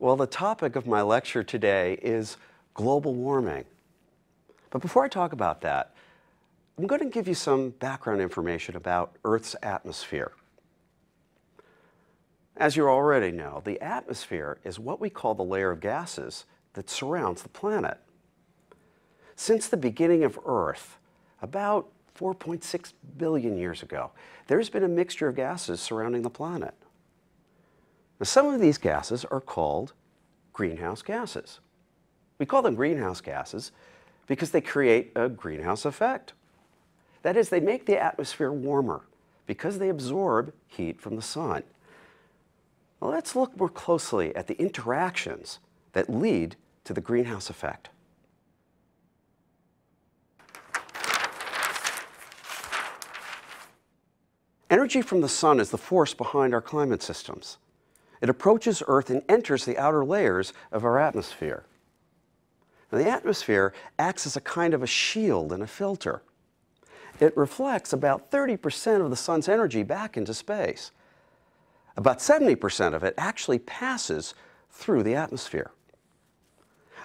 Well, the topic of my lecture today is global warming. But before I talk about that, I'm going to give you some background information about Earth's atmosphere. As you already know, the atmosphere is what we call the layer of gases that surrounds the planet. Since the beginning of Earth, about 4.6 billion years ago, there's been a mixture of gases surrounding the planet. Now, some of these gases are called greenhouse gases. We call them greenhouse gases because they create a greenhouse effect. That is, they make the atmosphere warmer because they absorb heat from the sun. Let's look more closely at the interactions that lead to the greenhouse effect. Energy from the sun is the force behind our climate systems. It approaches Earth and enters the outer layers of our atmosphere. Now, the atmosphere acts as a kind of a shield and a filter. It reflects about 30% of the sun's energy back into space. About 70% of it actually passes through the atmosphere.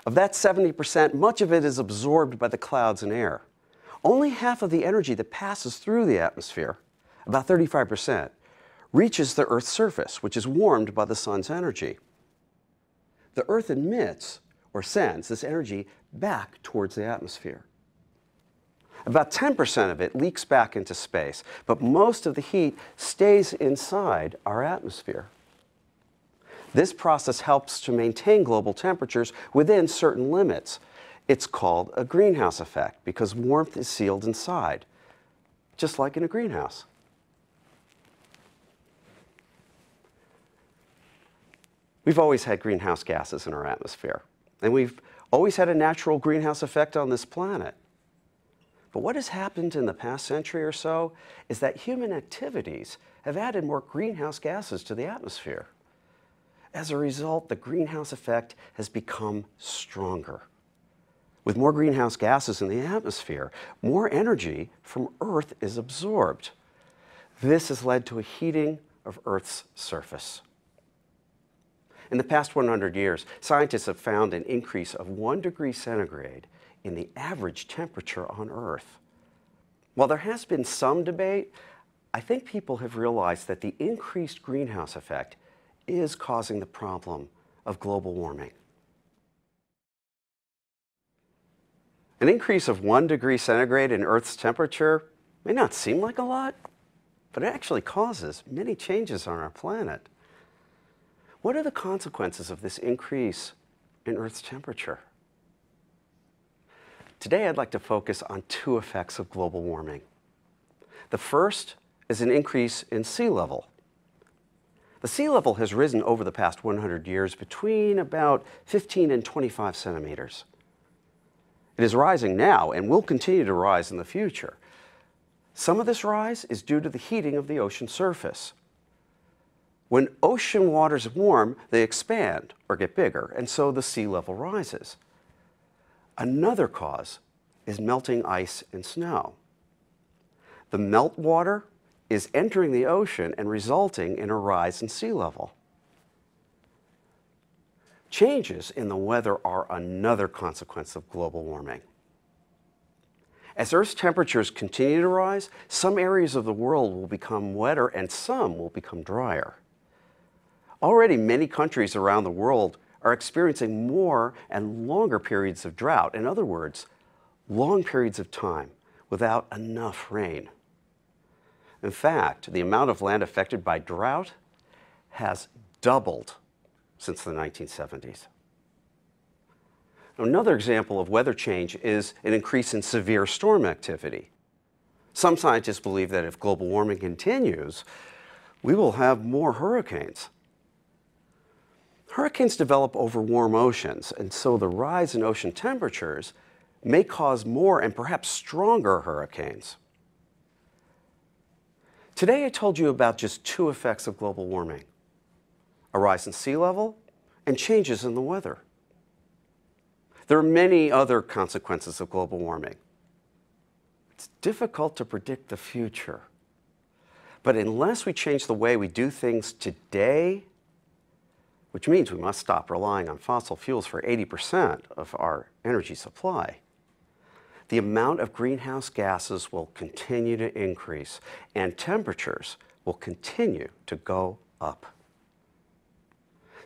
Of that 70%, much of it is absorbed by the clouds and air. Only half of the energy that passes through the atmosphere, about 35%, reaches the Earth's surface, which is warmed by the sun's energy. The Earth emits or sends this energy back towards the atmosphere. About 10% of it leaks back into space, but most of the heat stays inside our atmosphere. This process helps to maintain global temperatures within certain limits. It's called a greenhouse effect because warmth is sealed inside, just like in a greenhouse. We've always had greenhouse gases in our atmosphere, and we've always had a natural greenhouse effect on this planet. But what has happened in the past century or so is that human activities have added more greenhouse gases to the atmosphere. As a result, the greenhouse effect has become stronger. With more greenhouse gases in the atmosphere, more energy from Earth is absorbed. This has led to a heating of Earth's surface. In the past 100 years, scientists have found an increase of one degree centigrade in the average temperature on Earth. While there has been some debate, I think people have realized that the increased greenhouse effect is causing the problem of global warming. An increase of one degree centigrade in Earth's temperature may not seem like a lot, but it actually causes many changes on our planet. What are the consequences of this increase in Earth's temperature? Today, I'd like to focus on two effects of global warming. The first is an increase in sea level. The sea level has risen over the past 100 years between about 15 and 25 centimeters. It is rising now and will continue to rise in the future. Some of this rise is due to the heating of the ocean surface. When ocean waters warm, they expand or get bigger, and so the sea level rises. Another cause is melting ice and snow. The meltwater is entering the ocean and resulting in a rise in sea level. Changes in the weather are another consequence of global warming. As Earth's temperatures continue to rise, some areas of the world will become wetter and some will become drier. Already, many countries around the world are experiencing more and longer periods of drought. In other words, long periods of time without enough rain. In fact, the amount of land affected by drought has doubled since the 1970s. Another example of weather change is an increase in severe storm activity. Some scientists believe that if global warming continues, we will have more hurricanes. Hurricanes develop over warm oceans, and so the rise in ocean temperatures may cause more and perhaps stronger hurricanes. Today I told you about just two effects of global warming, a rise in sea level and changes in the weather. There are many other consequences of global warming. It's difficult to predict the future. But unless we change the way we do things today, which means we must stop relying on fossil fuels for 80% of our energy supply, the amount of greenhouse gases will continue to increase and temperatures will continue to go up.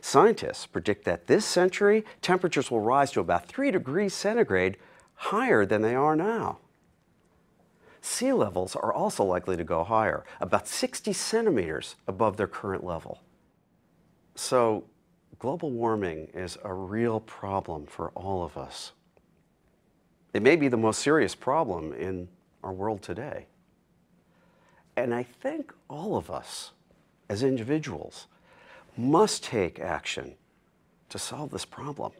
Scientists predict that this century, temperatures will rise to about 3 degrees centigrade higher than they are now. Sea levels are also likely to go higher, about 60 centimeters above their current level. So, global warming is a real problem for all of us. It may be the most serious problem in our world today. And I think all of us, as individuals, must take action to solve this problem.